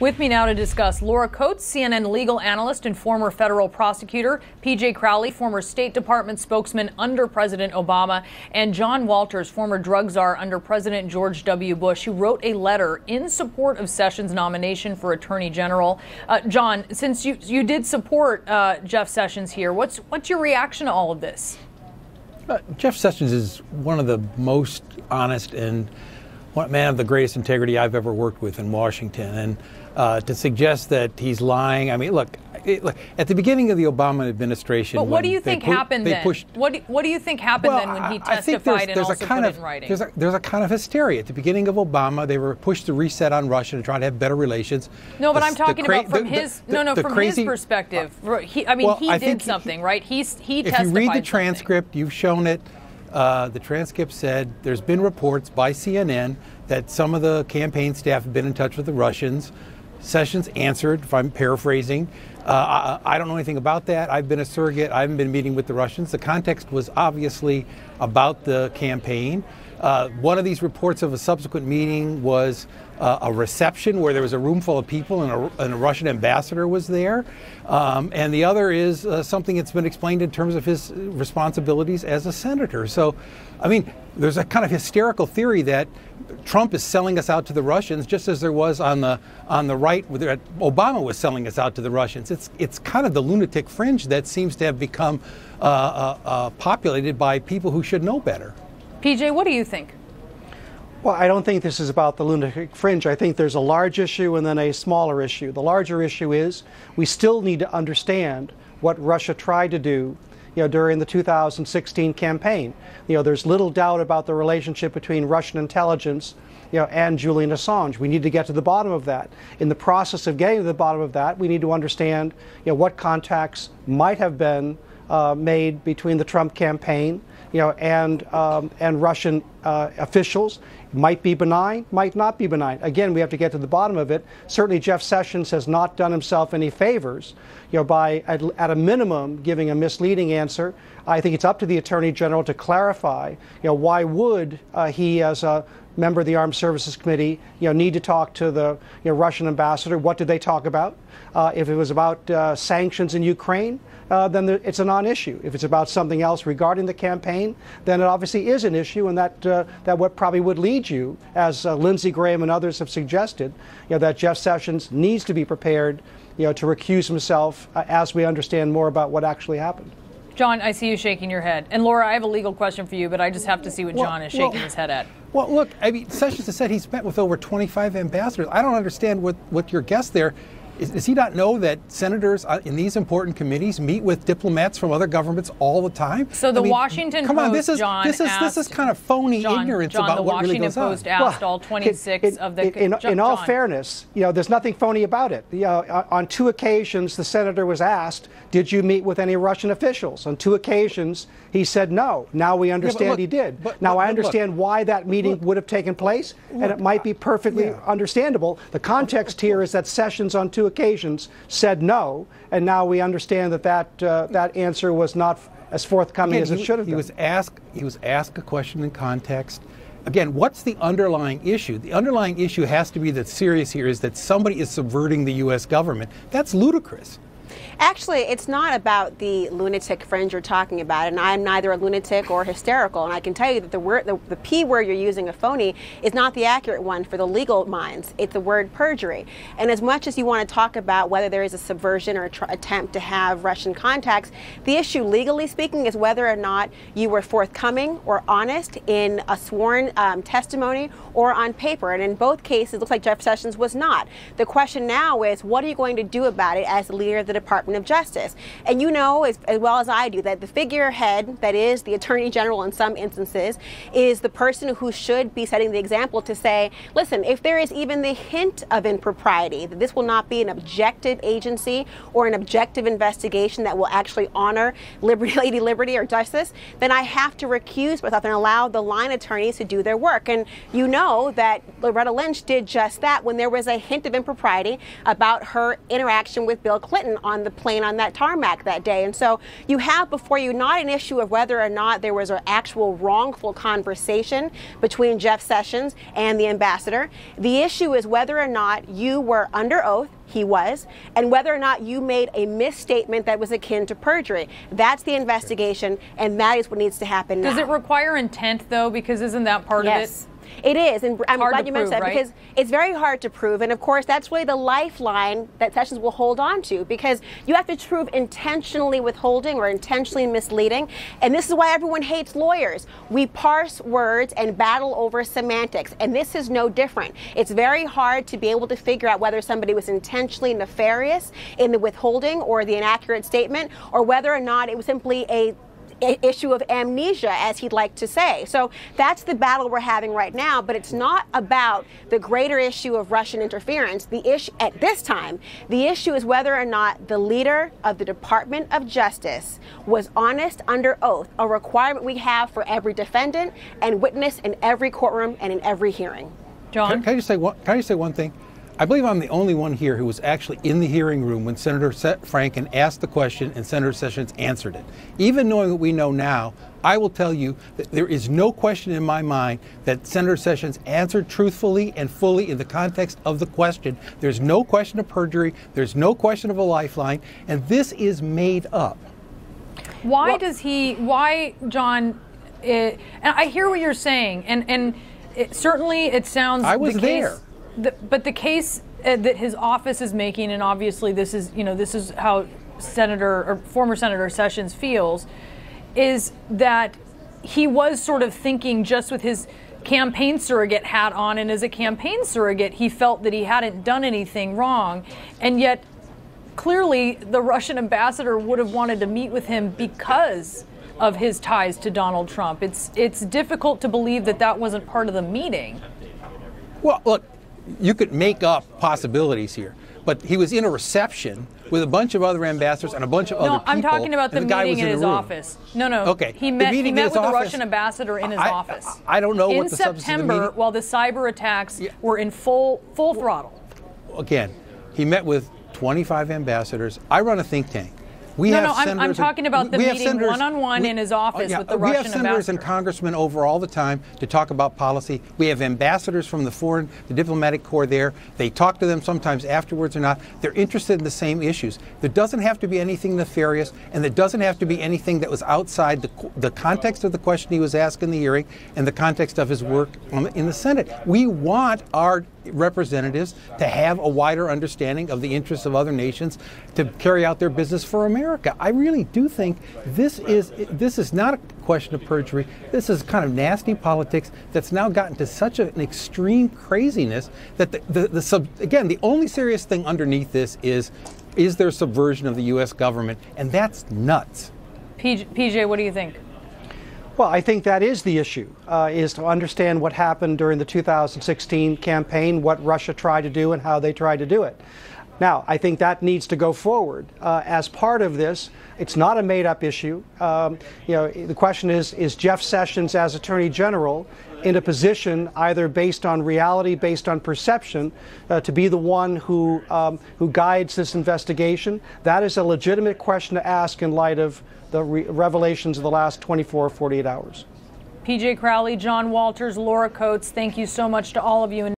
With me now to discuss Laura Coates, CNN legal analyst and former federal prosecutor, PJ Crowley, former State Department spokesman under President Obama, and John Walters, former drug czar under President George W. Bush, who wrote a letter in support of Sessions' nomination for Attorney General. Uh, John, since you you did support uh, Jeff Sessions here, what's what's your reaction to all of this? Uh, Jeff Sessions is one of the most honest and one man of the greatest integrity I've ever worked with in Washington, and uh, to suggest that he's lying. I mean, look, it, look, at the beginning of the Obama administration. But what do you think pu- happened then? Pushed, what, do, what do you think happened well, then when he testified I think there's, there's and also a kind put of, in writing? There's a, there's a kind of hysteria. At the beginning of Obama, they were pushed to reset on Russia and try to have better relations. No, but the, I'm talking cra- about from the, his the, no no from crazy, his perspective. Uh, he, I mean, well, he I did something, he, right? He's he if testified. If you read the something. transcript, you've shown it. Uh, the transcript said there's been reports by CNN that some of the campaign staff have been in touch with the Russians. Sessions answered, if I'm paraphrasing. Uh, I, I, don't know anything about that. I've been a surrogate. I haven't been meeting with the Russians. The context was obviously about the campaign. Uh, one of these reports of a subsequent meeting was uh, a reception where there was a room full of people and a, and a Russian ambassador was there. Um, and the other is uh, something that's been explained in terms of his responsibilities as a senator. So, I mean, there's a kind of hysterical theory that Trump is selling us out to the Russians, just as there was on the on the right, Obama was selling us out to the Russians. It's it's kind of the lunatic fringe that seems to have become uh, uh, uh populated by people who should know better. PJ, what do you think? Well, I don't think this is about the lunatic fringe. I think there's a large issue and then a smaller issue. The larger issue is we still need to understand what Russia tried to do you know, during the 2016 campaign. You know, there's little doubt about the relationship between Russian intelligence you know, and Julian Assange. We need to get to the bottom of that. In the process of getting to the bottom of that, we need to understand you know, what contacts might have been uh, made between the Trump campaign you know, and, um, and Russian uh, officials. Might be benign, might not be benign. Again, we have to get to the bottom of it. Certainly, Jeff Sessions has not done himself any favors, you know, by at, at a minimum giving a misleading answer. I think it's up to the Attorney General to clarify, you know, why would uh, he, as a member of the Armed Services Committee, you know, need to talk to the you know, Russian ambassador. What did they talk about? Uh, if it was about uh, sanctions in Ukraine, uh, then the, it's a non-issue. If it's about something else regarding the campaign, then it obviously is an issue, and that uh, that what probably would lead you, as uh, Lindsey Graham and others have suggested, you know, that Jeff Sessions needs to be prepared, you know, to recuse himself uh, as we understand more about what actually happened. John, I see you shaking your head. And Laura, I have a legal question for you, but I just have to see what well, John is shaking well, his head at. Well, look, I mean, Sessions has said he's met with over 25 ambassadors. I don't understand what, what your guess there is, does he not know that senators uh, in these important committees meet with diplomats from other governments all the time? So the I mean, Washington come Post, on, this is John this is asked, this is kind of phony John, ignorance John, about what Washington really goes Post on. asked well, all 26 in, of the. In, in, in all fairness, you know, there's nothing phony about it. You uh, know, uh, on two occasions, the senator was asked, "Did you meet with any Russian officials?" On two occasions, he said no. Now we understand yeah, look, he did. But, now but, I understand look, why that meeting look, would have taken place, and it might be uh, perfectly yeah. understandable. The context here is that Sessions on two occasions said no, and now we understand that that, uh, that answer was not as forthcoming Again, as it he, should have he been. Was asked, he was asked a question in context. Again, what's the underlying issue? The underlying issue has to be that serious here is that somebody is subverting the U.S. government. That's ludicrous. Actually, it's not about the lunatic fringe you're talking about, and I'm neither a lunatic or hysterical. And I can tell you that the word, the, the P word you're using, a phony, is not the accurate one for the legal minds. It's the word perjury. And as much as you want to talk about whether there is a subversion or tr- attempt to have Russian contacts, the issue, legally speaking, is whether or not you were forthcoming or honest in a sworn um, testimony or on paper. And in both cases, it looks like Jeff Sessions was not. The question now is, what are you going to do about it as leader of the Department? Department of Justice. And you know as, as well as I do that the figurehead, that is the Attorney General in some instances, is the person who should be setting the example to say, listen, if there is even the hint of impropriety, that this will not be an objective agency or an objective investigation that will actually honor liberty, Lady Liberty or justice, then I have to recuse myself and allow the line attorneys to do their work. And you know that Loretta Lynch did just that when there was a hint of impropriety about her interaction with Bill Clinton on the plane on that tarmac that day. And so you have before you not an issue of whether or not there was an actual wrongful conversation between Jeff Sessions and the ambassador. The issue is whether or not you were under oath he was, and whether or not you made a misstatement that was akin to perjury. That's the investigation, and that is what needs to happen Does now. it require intent, though? Because isn't that part yes. of it? It is, and I'm Hard glad you mentioned prove, that right? because it's very hard to prove, and of course that's really the lifeline that Sessions will hold on to because you have to prove intentionally withholding or intentionally misleading, and this is why everyone hates lawyers. We parse words and battle over semantics, and this is no different. It's very hard to be able to figure out whether somebody was intentionally nefarious in the withholding or the inaccurate statement, or whether or not it was simply a issue of amnesia, as he'd like to say. So that's the battle we're having right now, but it's not about the greater issue of Russian interference. The issue at this time, the issue is whether or not the leader of the Department of Justice was honest under oath, a requirement we have for every defendant and witness in every courtroom and in every hearing. John? Can, can I just say one? Can I just say one thing? I believe I'm the only one here who was actually in the hearing room when Senator Franken asked the question and Senator Sessions answered it. Even knowing what we know now, I will tell you that there is no question in my mind that Senator Sessions answered truthfully and fully in the context of the question. There's no question of perjury. There's no question of a lifeline, and this is made up. Why Well- does he? Why, John? It, and I hear what you're saying, and and it, certainly it sounds. I was the case, there. The, but the case uh, that his office is making, and obviously this is you know this is how Senator or former Senator Sessions feels, is that he was sort of thinking just with his campaign surrogate hat on, and as a campaign surrogate, he felt that he hadn't done anything wrong, and yet clearly the Russian ambassador would have wanted to meet with him because of his ties to Donald Trump. It's it's difficult to believe that that wasn't part of the meeting. Well, look, you could make up possibilities here, but he was in a reception with a bunch of other ambassadors and a bunch of other people. No. I'm talking about the was meeting in the his room. office. No, no. Okay. He met he met with the Russian ambassador in his I- office. I don't know in what the substance of the September, while the cyber attacks Yeah. were in full full throttle. Again, he met with 25 ambassadors. I run a think tank. We No, have no, I'm- I'm talking about the we have meeting senators- one-on-one we- in his office with the we have Russian senators and congressmen over all the time to talk about policy. We have ambassadors from the foreign, the diplomatic corps there. They talk to them sometimes afterwards or not. They're interested in the same issues. There doesn't have to be anything nefarious, and there doesn't have to be anything that was outside the, the context of the question he was asked in the hearing and the context of his work in the Senate. We want our representatives to have a wider understanding of the interests of other nations to carry out their business for America. I really do think this is this is not a question of perjury. This is kind of nasty politics that's now gotten to such an extreme craziness that the, the, the sub, again the only serious thing underneath this is is there subversion of the U.S. government, and that's nuts. PJ, PJ, what do you think? Well, I think that is the issue, uh, is to understand what happened during the 2016 campaign, what Russia tried to do, and how they tried to do it. Now, I think that needs to go forward. Uh, as part of this, it's not a made-up issue. Um, you know, the question is: Is Jeff Sessions, as Attorney General, in a position, either based on reality, based on perception, uh, to be the one who um, who guides this investigation? That is a legitimate question to ask in light of the re- revelations of the last 24 or 48 hours. PJ Crowley, John Walters, Laura Coates, thank you so much to all of you.